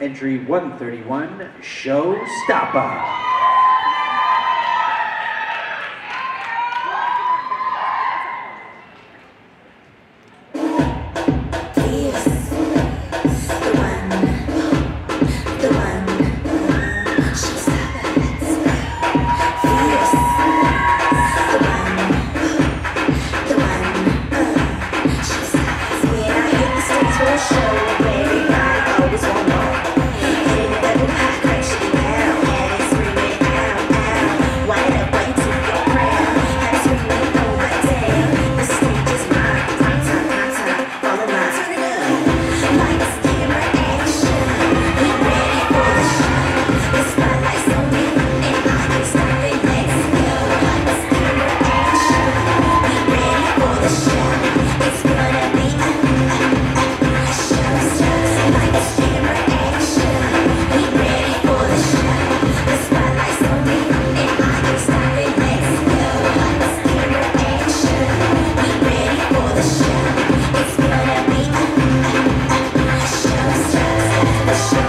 entry 131, Showstopper. Yes.